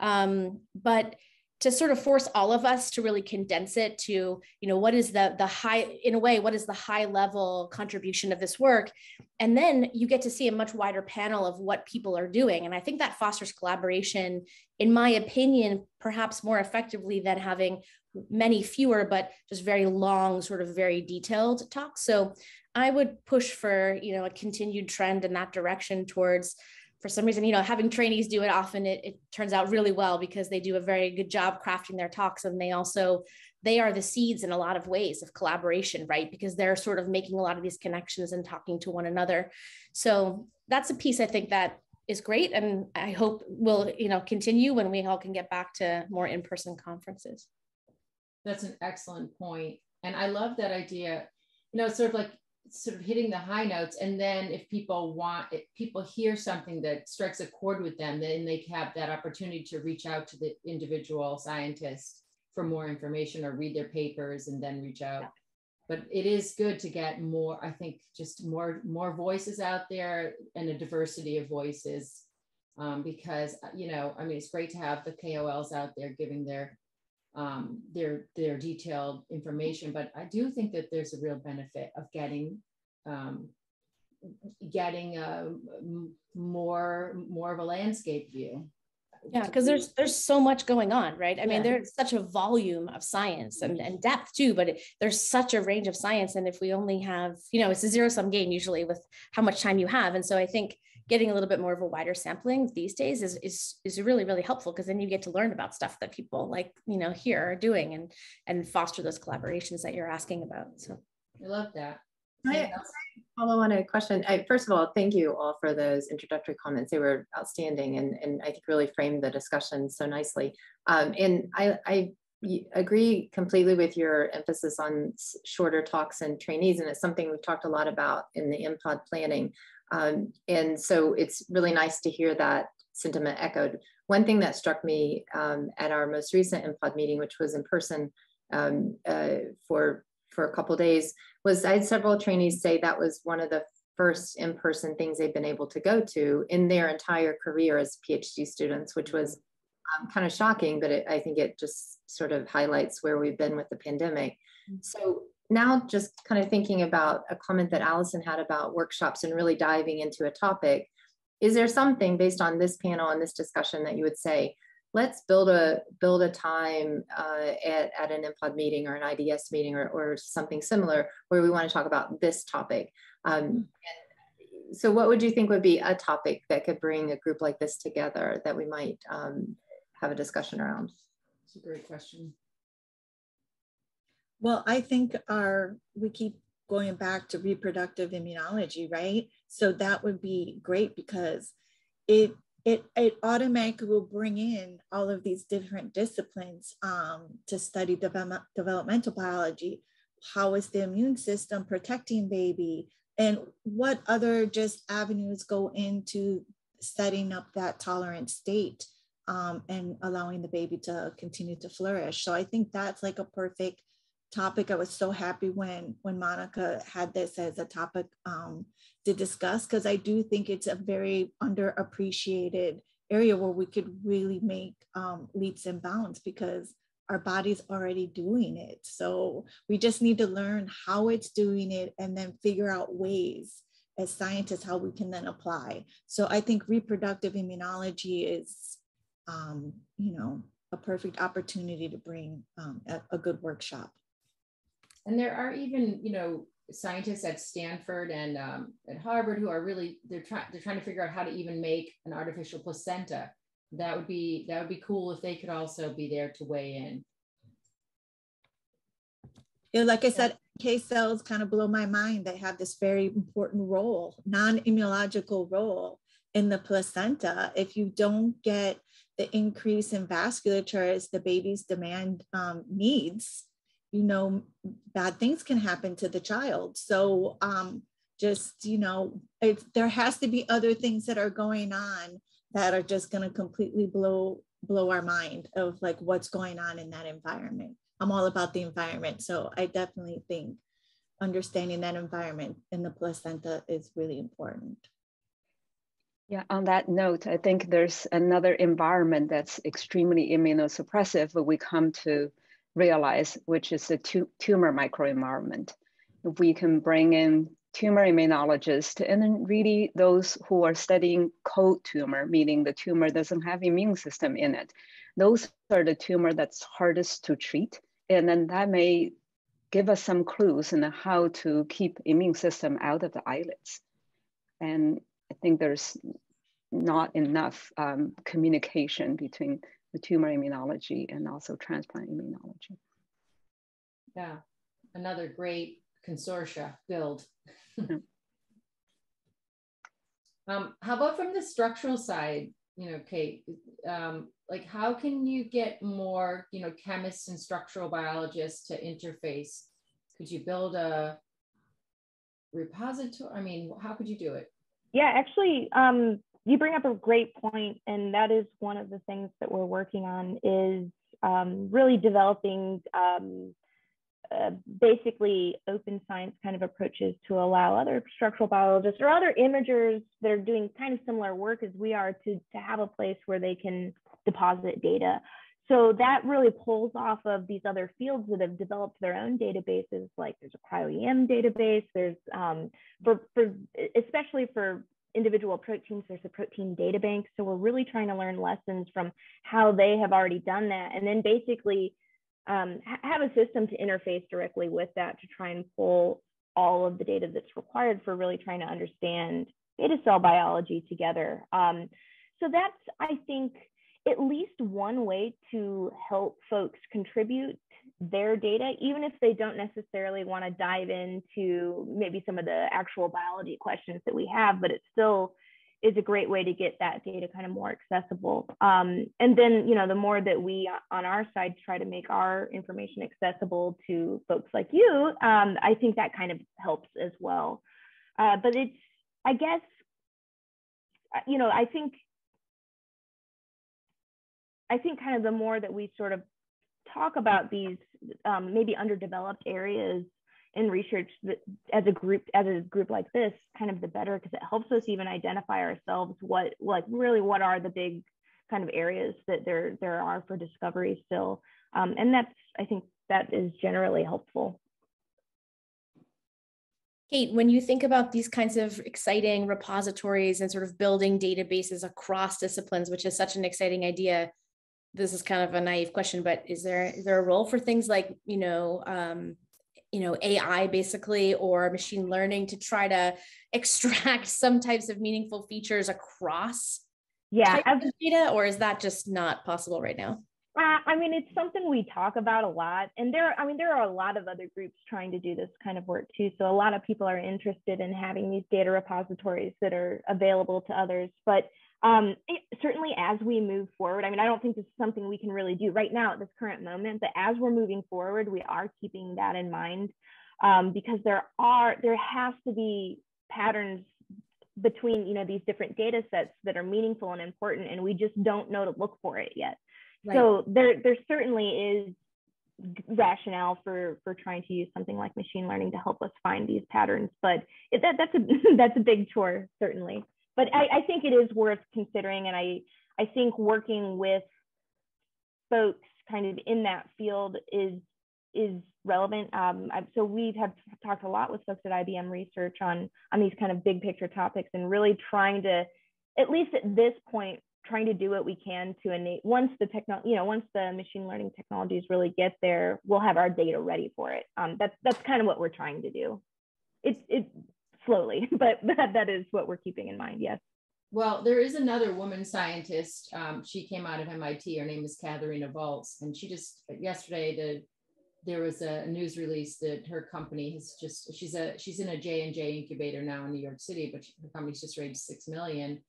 um, but to sort of force all of us to really condense it to you know what is the the high in a way what is the high level contribution of this work? And then you get to see a much wider panel of what people are doing. And i think that fosters collaboration in my opinion perhaps more effectively than having many fewer but just very long sort of very detailed talks. So I would push for, you know, a continued trend in that direction towards for some reason, you know, having trainees do it often, it, it turns out really well because they do a very good job crafting their talks. And they also, they are the seeds in a lot of ways of collaboration, right? Because they're sort of making a lot of these connections and talking to one another. So that's a piece I think that is great. And I hope will, you know, continue when we all can get back to more in-person conferences. That's an excellent point. And I love that idea. You know, sort of like sort of hitting the high notes and then if people want if people hear something that strikes a chord with them then they have that opportunity to reach out to the individual scientist for more information or read their papers and then reach out. But it is good to get more i think just more more voices out there and a diversity of voices. Um, because you know i mean it's great to have the kols out there giving their um, their their detailed information. But I do think that there's a real benefit of getting um, getting a more more of a landscape view. Yeah, because there's there's so much going on, right? I yeah. mean, there's such a volume of science and, and depth too, but it, there's such a range of science. And if we only have, you know, it's a zero sum game usually with how much time you have. And so I think getting a little bit more of a wider sampling these days is is is really really helpful because then you get to learn about stuff that people like you know here are doing and and foster those collaborations that you're asking about so i love that I follow on a question. I, first of all, thank you all for those introductory comments. They were outstanding and, and I think really framed the discussion so nicely. Um, and I, I agree completely with your emphasis on shorter talks and trainees. And it's something we've talked a lot about in the NPOD planning. Um, and so it's really nice to hear that sentiment echoed. One thing that struck me um, at our most recent NPOD meeting, which was in person um, uh, for, for a couple days, was I had several trainees say that was one of the first in-person things they've been able to go to in their entire career as PhD students, which was um, kind of shocking, but it, I think it just sort of highlights where we've been with the pandemic. Mm-hmm. So now just kind of thinking about a comment that Allison had about workshops and really diving into a topic, is there something based on this panel and this discussion that you would say, let's build a build a time uh, at, at an NPOD meeting or an IDS meeting or, or something similar where we want to talk about this topic. Um, so what would you think would be a topic that could bring a group like this together that we might um, have a discussion around? It's a great question. Well, I think our we keep going back to reproductive immunology, right? So that would be great because it it it automatically will bring in all of these different disciplines um, to study develop, developmental biology. How is the immune system protecting baby? And what other just avenues go into setting up that tolerant state um, and allowing the baby to continue to flourish? So I think that's like a perfect topic. I was so happy when when Monica had this as a topic um, to discuss because I do think it's a very underappreciated area where we could really make um, leaps and bounds because our body's already doing it. So we just need to learn how it's doing it and then figure out ways as scientists how we can then apply. So I think reproductive immunology is, um, you know, a perfect opportunity to bring um, a, a good workshop. And there are even, you know, scientists at Stanford and um, at Harvard who are really they're trying they're trying to figure out how to even make an artificial placenta. That would be that would be cool if they could also be there to weigh in. Yeah, like I said, NK cells kind of blow my mind. They have this very important role, non-immunological role in the placenta. If you don't get the increase in vasculature as the baby's demand um, needs, you know, bad things can happen to the child. So um, just, you know, there has to be other things that are going on that are just going to completely blow blow our mind of like what's going on in that environment. I'm all about the environment. So I definitely think understanding that environment in the placenta is really important. Yeah, on that note, I think there's another environment that's extremely immunosuppressive, but we come to realize, which is the tu tumor microenvironment. If we can bring in tumor immunologists and then really those who are studying cold tumor, meaning the tumor doesn't have immune system in it. Those are the tumor that's hardest to treat. And then that may give us some clues in how to keep immune system out of the islets. And I think there's not enough um, communication between the tumor immunology and also transplant immunology. Yeah, another great consortia build. um, how about from the structural side? You know, Kate, um, like how can you get more, you know, chemists and structural biologists to interface? Could you build a repository? I mean, how could you do it? Yeah, actually, um, you bring up a great point, and that is one of the things that we're working on is um, really developing um, uh, basically open science kind of approaches to allow other structural biologists or other imagers that are doing kind of similar work as we are to, to have a place where they can deposit data. So that really pulls off of these other fields that have developed their own databases, like there's a cryo-EM database, there's um, for, for especially for individual proteins, there's a protein data bank. So we're really trying to learn lessons from how they have already done that. And then basically um, have a system to interface directly with that to try and pull all of the data that's required for really trying to understand beta cell biology together. Um, so that's, I think, at least one way to help folks contribute their data, even if they don't necessarily want to dive into maybe some of the actual biology questions that we have, but it still is a great way to get that data kind of more accessible. Um, and then, you know, the more that we on our side try to make our information accessible to folks like you, um, I think that kind of helps as well. Uh, but it's, I guess, uh, you know, I think I think kind of the more that we sort of talk about these um, maybe underdeveloped areas in research that, as a group as a group like this kind of the better because it helps us even identify ourselves what like really what are the big kind of areas that there there are for discovery still. Um, and that's i think that is generally helpful. Kate, when you think about these kinds of exciting repositories and sort of building databases across disciplines, which is such an exciting idea, this is kind of a naive question, but is there is there a role for things like you know um, you know AI basically or machine learning to try to extract some types of meaningful features across yeah data, or is that just not possible right now? Uh, I mean, it's something we talk about a lot, and there. I mean, there are a lot of other groups trying to do this kind of work too. So a lot of people are interested in having these data repositories that are available to others, but um, it, certainly as we move forward, I mean, I don't think this is something we can really do right now at this current moment, but as we're moving forward, we are keeping that in mind um, because there are, there has to be patterns between, you know, these different data sets that are meaningful and important, and we just don't know to look for it yet. Right. So there, there certainly is rationale for for trying to use something like machine learning to help us find these patterns but it, that that's a that's a big chore certainly but I, I think it is worth considering. And I, I think working with folks kind of in that field is is relevant. Um, so we have talked a lot with folks at IBM Research on on these kind of big picture topics and really trying to, at least at this point, trying to do what we can to enable once the technology, you know, once the machine learning technologies really get there, we'll have our data ready for it. Um, that's that's kind of what we're trying to do. It's it slowly, but that, that is what we're keeping in mind. Yes. Well, there is another woman scientist. Um, she came out of MIT. Her name is Katharina Volz, and she just yesterday the there was a news release that her company has just she's a she's in a J and J incubator now in New York City, but her company's just raised six million,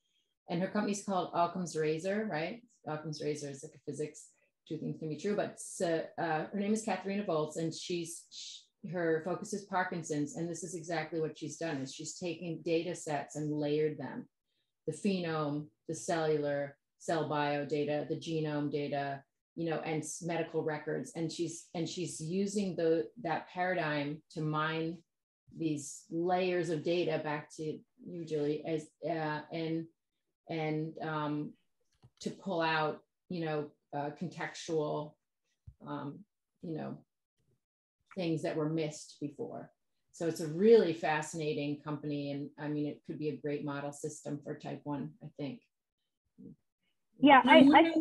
and her company's called Occam's Razor, right? Occam's Razor is like a physics. Two things can be true, but uh, her name is Katharina Volz, and she's she, her focus is Parkinson's, and this is exactly what she's done: is she's taken data sets and layered them, the phenome, the cellular, cell bio data, the genome data, you know, and medical records. And she's and she's using the that paradigm to mine these layers of data back to you, Julie, as uh, and and um, to pull out, you know, uh, contextual, um, you know, things that were missed before. So it's a really fascinating company, and I mean, it could be a great model system for type one. I think. Yeah, I, I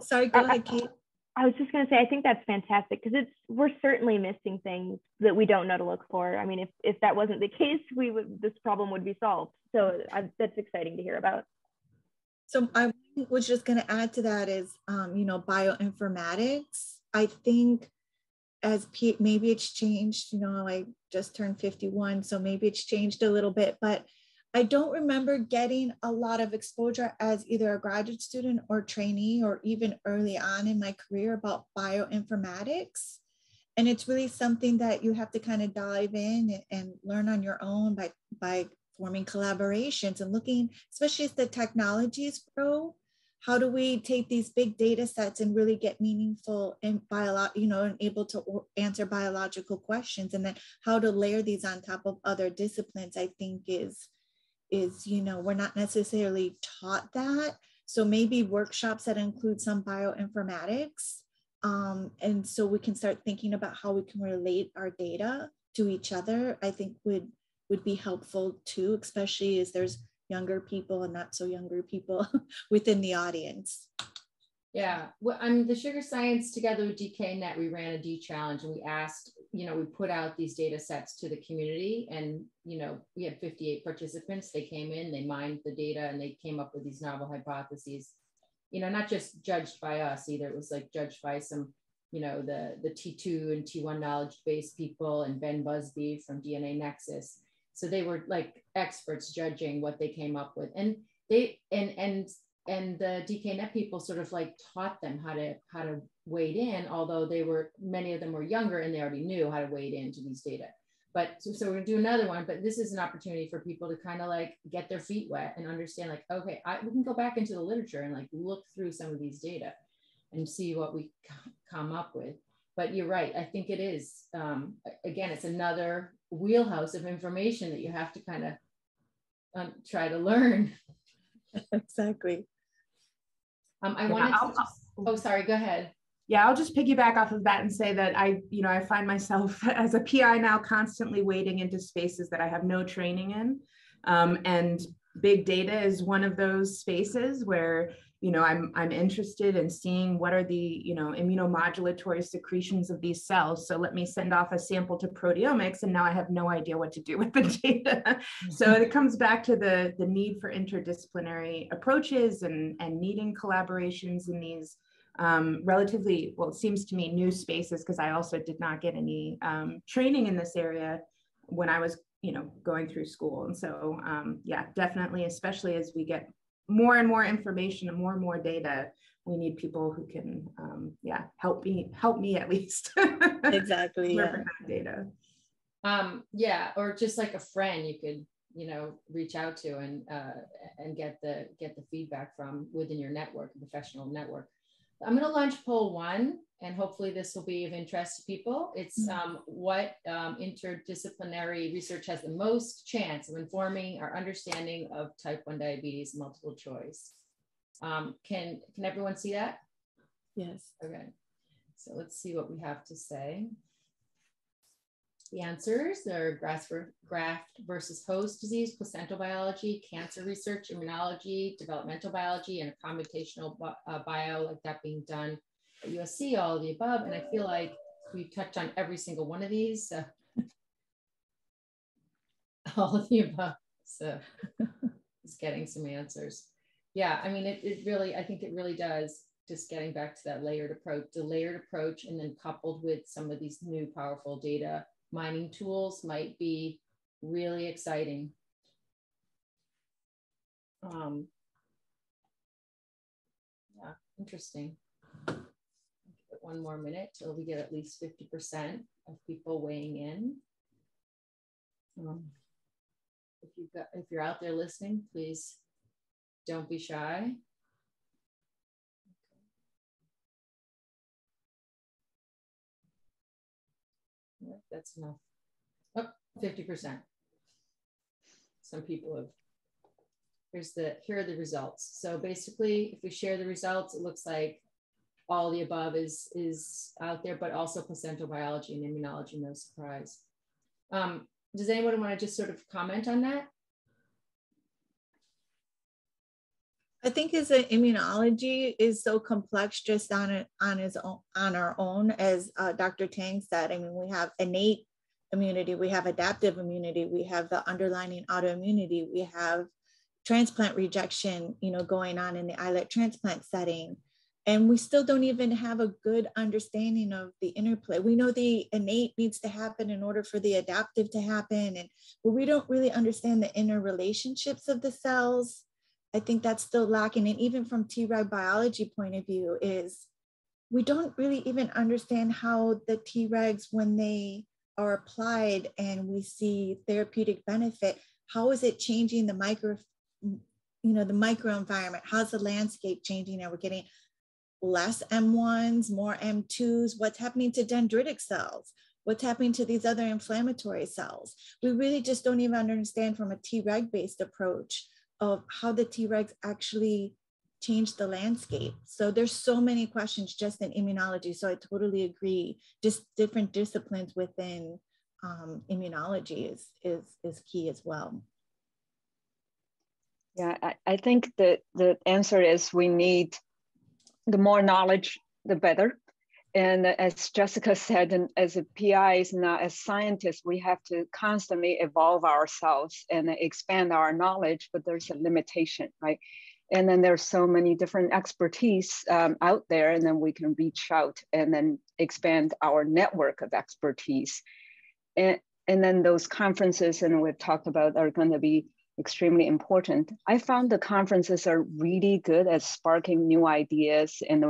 Sorry, go I, ahead, Kate. I was just going to say, I think that's fantastic because it's we're certainly missing things that we don't know to look for. I mean, if if that wasn't the case, we would this problem would be solved. So I, that's exciting to hear about. So I was just going to add to that is, um, you know, bioinformatics. I think as P- maybe it's changed. You know, I just turned 51, so maybe it's changed a little bit, but I don't remember getting a lot of exposure as either a graduate student or trainee or even early on in my career about bioinformatics. And it's really something that you have to kind of dive in and learn on your own by, by forming collaborations and looking, especially as the technologies grow, how do we take these big data sets and really get meaningful and bio, you know, and able to answer biological questions and then how to layer these on top of other disciplines, I think is is, you know, we're not necessarily taught that. So maybe workshops that include some bioinformatics. Um, and so we can start thinking about how we can relate our data to each other, I think would would be helpful too, especially as there's younger people and not so younger people within the audience. Yeah, well, I mean, the sugar science together with DKNet, we ran a D challenge and we asked, you know, we put out these data sets to the community and, you know, we had 58 participants. They came in, they mined the data and they came up with these novel hypotheses, you know, not just judged by us either. It was like judged by some, you know, the, the T2 and T1 knowledge base people and Ben Busby from DNAnexus. So they were like experts judging what they came up with. And they, and, and and the DKNet people sort of like taught them how to how to wade in, although they were many of them were younger and they already knew how to wade into these data. But so, so we're gonna do another one, but this is an opportunity for people to kind of like get their feet wet and understand like, okay, I, we can go back into the literature and like look through some of these data and see what we come up with. But you're right. I think it is, um, again, it's another wheelhouse of information that you have to kind of um, try to learn. exactly. Um, I yeah, wanted to just, oh, sorry, go ahead. Yeah, I'll just piggyback off of that and say that I, you know, I find myself as a PI now constantly wading into spaces that I have no training in. Um, and big data is one of those spaces where you know i'm i'm interested in seeing what are the you know immunomodulatory secretions of these cells. So let me send off a sample to proteomics and now i have no idea what to do with the data. So mm-hmm. it comes back to the the need for interdisciplinary approaches and and needing collaborations in these um, relatively well it seems to me new spaces because i also did not get any um, training in this area when i was you know going through school. And so um, yeah definitely especially as we get more and more information and more and more data we need people who can um, yeah help me help me at least. Exactly yeah. data. Um yeah or just like a friend you could you know reach out to and uh, and get the get the feedback from within your network professional network i'm going to launch poll one and hopefully this will be of interest to people. It's mm. um, what um, interdisciplinary research has the most chance of informing our understanding of type 1 diabetes multiple choice. Um, can, can everyone see that? Yes. Okay. So let's see what we have to say. The answers are graft versus host disease, placental biology, cancer research, immunology, developmental biology, and a computational uh, bio, like that being done at USC, all of the above. And I feel like we've touched on every single one of these. So all of the above. So just getting some answers. Yeah, I mean, it, it really, I think it really does. Just getting back to that layered approach, the layered approach, and then coupled with some of these new powerful data mining tools might be really exciting. Um, yeah, interesting. One more minute till we get at least 50% of people weighing in. Um, if you've got if you're out there listening, please don't be shy. That's enough. Oh, 50%. Some people have, here's the, here are the results. So basically, if we share the results, it looks like all the above is, is out there, but also placental biology and immunology, no surprise. Um, does anyone want to just sort of comment on that? I think his immunology is so complex just on it on his own on our own, as uh, Dr. Tang said. I mean, we have innate immunity, we have adaptive immunity, we have the underlying autoimmunity, we have transplant rejection, you know, going on in the islet transplant setting and we still don't even have a good understanding of the interplay we know the innate needs to happen in order for the adaptive to happen and but we don't really understand the inner relationships of the cells i think that's still lacking. And even from treg biology point of view is we don't really even understand how the tregs when they are applied and we see therapeutic benefit how is it changing the micro you know the microenvironment? How's the landscape changing? Are we getting less M1s, more M2s, what's happening to dendritic cells, what's happening to these other inflammatory cells. We really just don't even understand from a Treg based approach of how the Tregs actually change the landscape. So there's so many questions just in immunology. So I totally agree. Just different disciplines within um, immunology is, is, is key as well. Yeah, I, I think that the answer is we need the more knowledge, the better. And as Jessica said, and as a PIs and as scientists, we have to constantly evolve ourselves and expand our knowledge, but there's a limitation, right? And then there's so many different expertise um, out there, and then we can reach out and then expand our network of expertise. And, and then those conferences, and we've talked about, are going to be extremely important. I found the conferences are really good at sparking new ideas and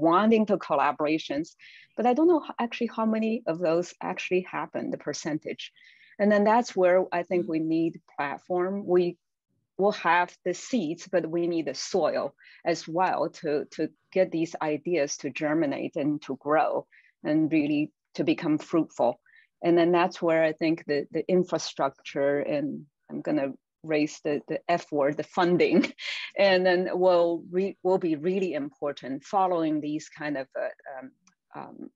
wanting to collaborations, but I don't know actually how many of those actually happen, the percentage. And then that's where I think we need platform. We will have the seeds, but we need the soil as well to, to get these ideas to germinate and to grow and really to become fruitful. And then that's where I think the, the infrastructure and I'm going to raise the, the F word, the funding, and then will re, will be really important following these kind of uh, um, um,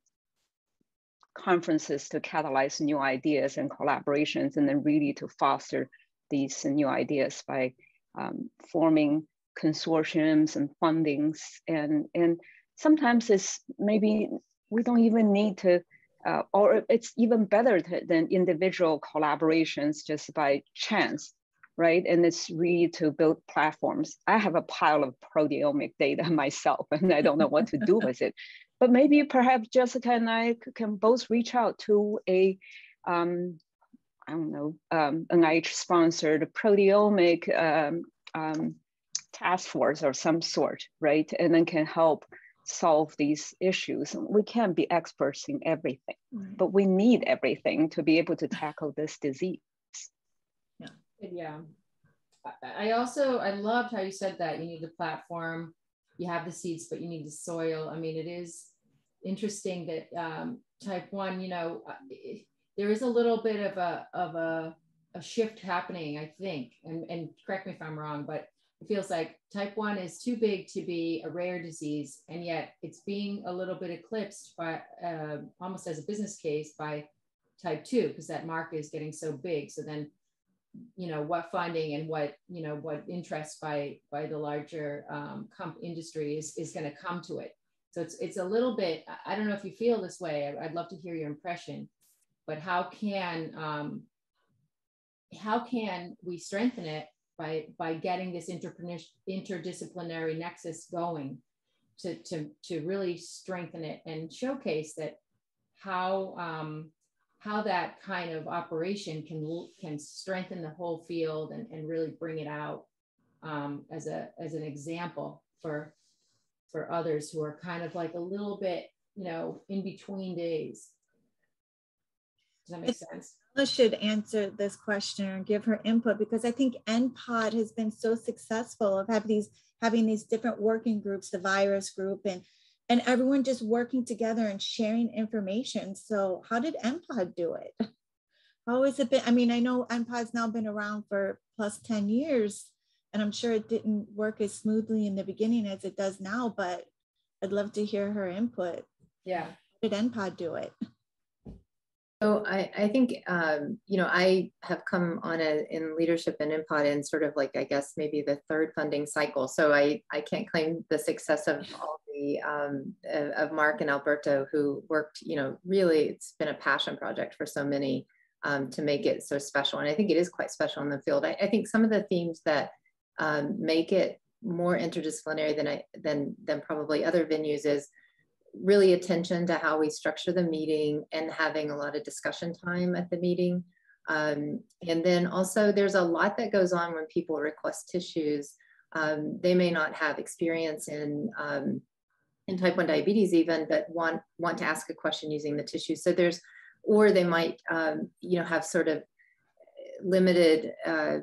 conferences to catalyze new ideas and collaborations, and then really to foster these new ideas by um, forming consortiums and fundings, and and sometimes it's maybe we don't even need to. Uh, or it's even better to, than individual collaborations just by chance right? And it's really to build platforms. I have a pile of proteomic data myself, and I don't know what to do with it. But maybe perhaps Jessica and I can both reach out to a, um, I don't know, um, NIH-sponsored proteomic um, um, task force or some sort, right? And then can help solve these issues. We can't be experts in everything, right. but we need everything to be able to tackle this disease. Yeah. I also I loved how you said that you need the platform, you have the seeds, but you need the soil. I mean, it is interesting that um, type one, you know, there is a little bit of a of a, a shift happening, I think, and and correct me if I'm wrong, but it feels like type one is too big to be a rare disease, and yet it's being a little bit eclipsed by uh, almost as a business case by type 2 because that market is getting so big so then you know what funding and what you know what interest by by the larger um, comp industry is is going to come to it. So it's it's a little bit i don't know if you feel this way i'd love to hear your impression but how can um, how can we strengthen it by by getting this interdisciplinary nexus going to to to really strengthen it and showcase that how um, how that kind of operation can can strengthen the whole field and, and really bring it out um, as a as an example for for others who are kind of like a little bit you know in between days. Does that make sense? Should answer this question and give her input because I think NPOD has been so successful of having these having these different working groups, the virus group and and everyone just working together and sharing information. So how did NPOD do it? How has it been? I mean, I know NPOD's now been around for plus 10 years, and I'm sure it didn't work as smoothly in the beginning as it does now, but I'd love to hear her input. Yeah. How did NPOD do it? So I, I think, um, you know, I have come on a, in leadership and NPOD in sort of like, I guess, maybe the third funding cycle. So I, I can't claim the success of all um, of Mark and Alberto who worked, you know, really, it's been a passion project for so many um, to make it so special. And I think it is quite special in the field. I, I think some of the themes that um, make it more interdisciplinary than I, than, than probably other venues is really attention to how we structure the meeting and having a lot of discussion time at the meeting. Um, and then also there's a lot that goes on when people request tissues. Um, they may not have experience in, um, in type 1 diabetes even, but want, want to ask a question using the tissue. So there's, or they might, um, you know, have sort of limited uh,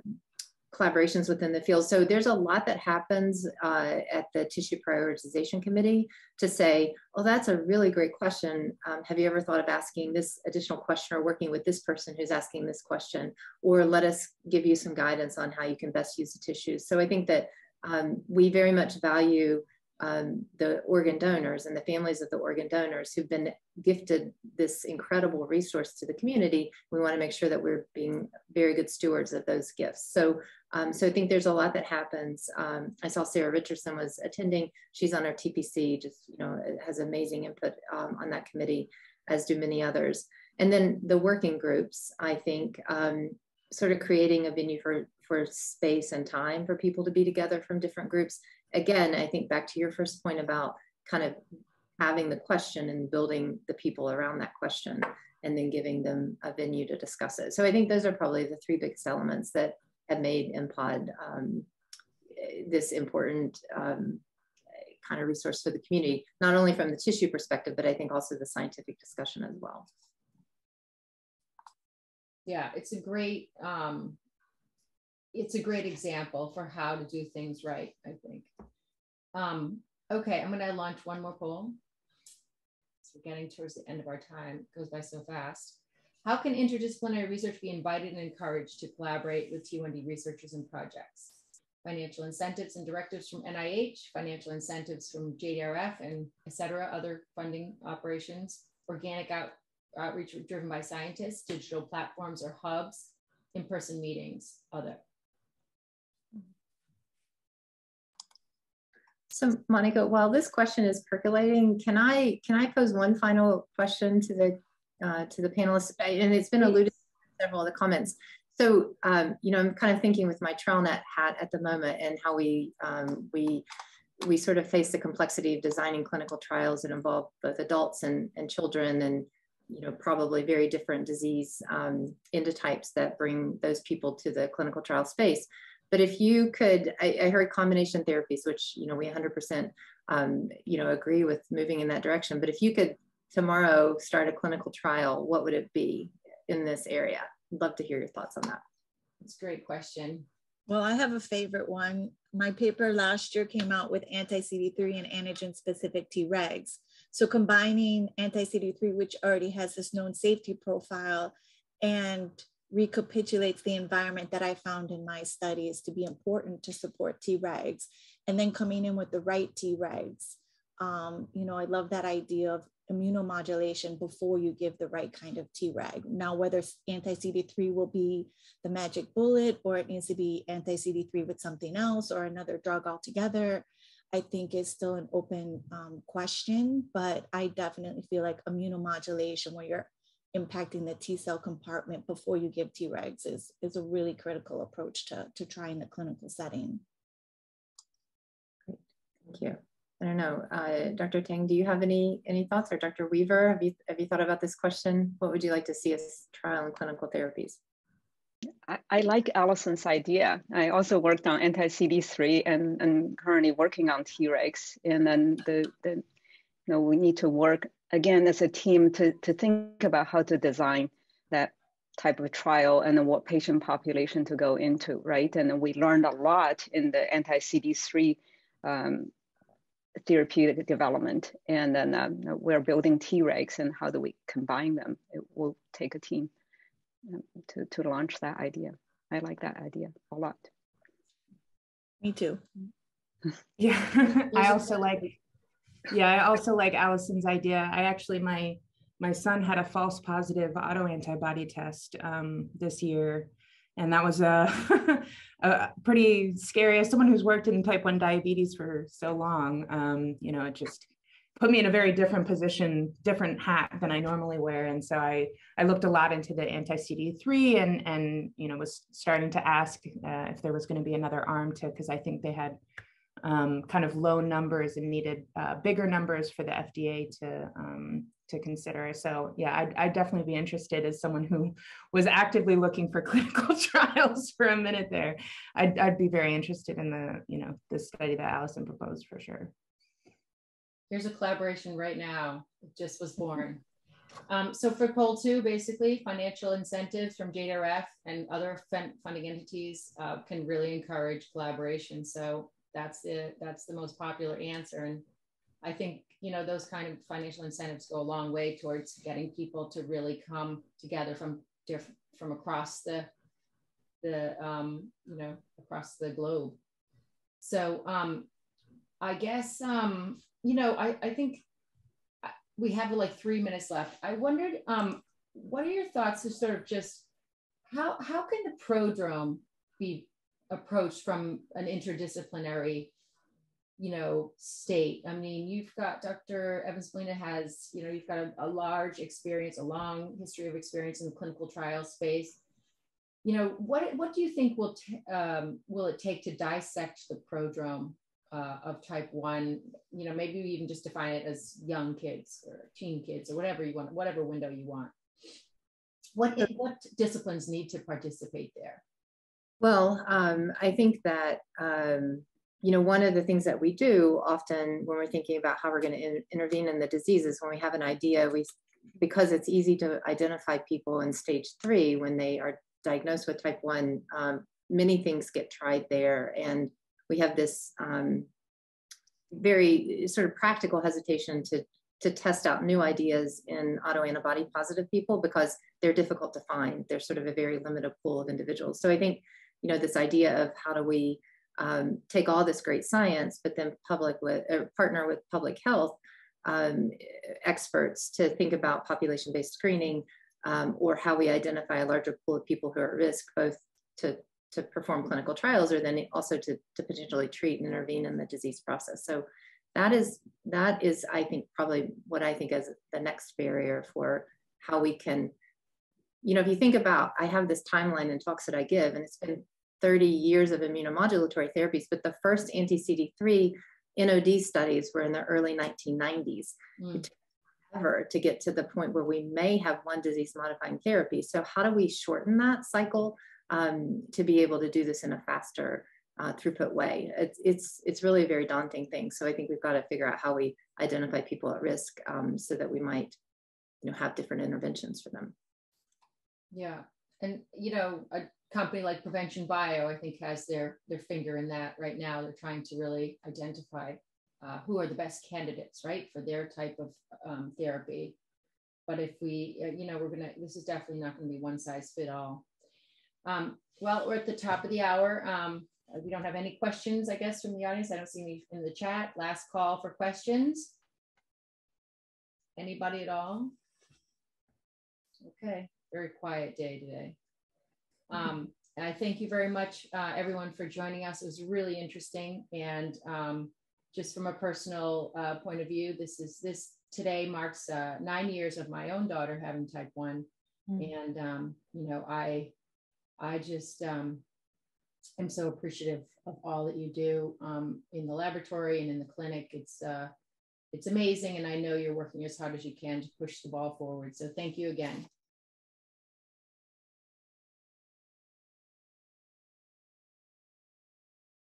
collaborations within the field. So there's a lot that happens uh, at the tissue prioritization committee to say, oh, that's a really great question. Um, have you ever thought of asking this additional question or working with this person who's asking this question? Or let us give you some guidance on how you can best use the tissues. So I think that um, we very much value um, the organ donors and the families of the organ donors who've been gifted this incredible resource to the community. We want to make sure that we're being very good stewards of those gifts. So, um, so I think there's a lot that happens. Um, I saw Sarah Richardson was attending. She's on our TPC, just you know, has amazing input um, on that committee, as do many others. And then the working groups, I think, um, sort of creating a venue for for space and time for people to be together from different groups again, I think back to your first point about kind of having the question and building the people around that question and then giving them a venue to discuss it. So I think those are probably the three biggest elements that have made NPOD um, this important um, kind of resource for the community, not only from the tissue perspective, but I think also the scientific discussion as well. Yeah, it's a great, um, it's a great example for how to do things right, I think. Um, okay, I'm gonna launch one more poll. So we're getting towards the end of our time, it goes by so fast. How can interdisciplinary research be invited and encouraged to collaborate with T1D researchers and projects? Financial incentives and directives from NIH, financial incentives from JDRF and et cetera, other funding operations, organic out, outreach driven by scientists, digital platforms or hubs, in-person meetings, other. So Monica, while this question is percolating, can I can I pose one final question to the uh, to the panelists? And it's been alluded to several of the comments. So um, you know, I'm kind of thinking with my TrialNet hat at the moment and how we um, we we sort of face the complexity of designing clinical trials that involve both adults and, and children and you know probably very different disease um, endotypes that bring those people to the clinical trial space. But if you could, I, I heard combination therapies, which, you know, we 100%, um, you know, agree with moving in that direction. But if you could tomorrow start a clinical trial, what would it be in this area? I'd love to hear your thoughts on that. That's a great question. Well, I have a favorite one. My paper last year came out with anti-CD3 and antigen-specific Tregs. So combining anti-CD3, which already has this known safety profile, and recapitulates the environment that I found in my studies to be important to support Tregs, and then coming in with the right Tregs. Um, you know, I love that idea of immunomodulation before you give the right kind of Treg. Now, whether anti-CD3 will be the magic bullet or it needs to be anti-CD3 with something else or another drug altogether, I think is still an open um, question, but I definitely feel like immunomodulation where you're impacting the T cell compartment before you give Tregs is, is a really critical approach to, to try in the clinical setting. Great, thank you. I don't know, uh, Dr. Tang, do you have any any thoughts or Dr. Weaver, have you, have you thought about this question? What would you like to see as trial in clinical therapies? I, I like Allison's idea. I also worked on anti-CD3 and, and currently working on Tregs. And then the, the you know, we need to work again as a team to, to think about how to design that type of trial and then what patient population to go into, right? And we learned a lot in the anti-CD3 um, therapeutic development. And then um, we're building Tregs and how do we combine them? It will take a team um, to, to launch that idea. I like that idea a lot. Me too. Yeah, I also like, yeah, I also like Allison's idea. I actually, my, my son had a false positive autoantibody test um, this year and that was a, a, pretty scary as someone who's worked in type 1 diabetes for so long um, you know it just put me in a very different position different hat than i normally wear and so i i looked a lot into the anti-cd3 and and you know was starting to ask uh, if there was going to be another arm to because i think they had um, kind of low numbers and needed uh, bigger numbers for the fda to um, to consider. So yeah, I'd, I'd, definitely be interested as someone who was actively looking for clinical trials for a minute there. I'd, I'd be very interested in the, you know, the study that Allison proposed for sure. Here's a collaboration right now. It just was born. Um, so for poll two, basically financial incentives from JDRF and other funding entities uh, can really encourage collaboration. So that's the, that's the most popular answer. And I think you know those kind of financial incentives go a long way towards getting people to really come together from different from across the the um, you know across the globe. So um, I guess um, you know I, I think we have like three minutes left. I wondered um, what are your thoughts to sort of just how how can the prodrome be approached from an interdisciplinary you know, state. I mean, you've got Dr. Evans Molina has, you know, you've got a, a, large experience, a long history of experience in the clinical trial space. You know, what what do you think will um, will it take to dissect the prodrome uh, of type one? You know, maybe even just define it as young kids or teen kids or whatever you want, whatever window you want. What what disciplines need to participate there? Well, um, I think that um, you know, one of the things that we do often when we're thinking about how we're going to in, intervene in the disease is when we have an idea, we because it's easy to identify people in stage three when they are diagnosed with type one, um, many things get tried there, and we have this um, very sort of practical hesitation to to test out new ideas in autoantibody positive people because they're difficult to find. They're sort of a very limited pool of individuals. So I think, you know, this idea of how do we um, take all this great science, but then public with or partner with public health um, experts to think about population-based screening um, or how we identify a larger pool of people who are at risk, both to to perform clinical trials or then also to, to potentially treat and intervene in the disease process. So that is that is I think probably what I think is the next barrier for how we can you know, if you think about, I have this timeline and talks that I give, and it's been 30 years of immunomodulatory therapies, but the first anti CD3 NOD studies were in the early 1990s. Mm. It took ever to get to the point where we may have one disease modifying therapy. So, how do we shorten that cycle um, to be able to do this in a faster uh, throughput way? It's, it's, it's really a very daunting thing. So, I think we've got to figure out how we identify people at risk um, so that we might you know, have different interventions for them. Yeah. And, you know, a company like Provention Bio, I think, has their their finger in that right now. They're trying to really identify uh, who are the best candidates, right, for their type of um, therapy. But if we, uh, you know, we're gonna, this is definitely not to be one size fit all. Um, well, we're at the top of the hour. Um, we don't have any questions, I guess, from the audience. I don't see any in the chat. Last call for questions. Anybody at all? Okay, very quiet day today. Um, I thank you very much, uh, everyone, for joining us. It was really interesting. And um, just from a personal uh, point of view, this is this today marks uh, nine years of my own daughter having type one, mm. and um, you know, I I just um, am so appreciative of all that you do um, in the laboratory and in the clinic. It's uh, it's amazing, and I know you're working as hard as you can to push the ball forward. So thank you again.